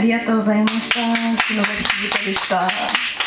ありがとうございました。篠崎静香でした。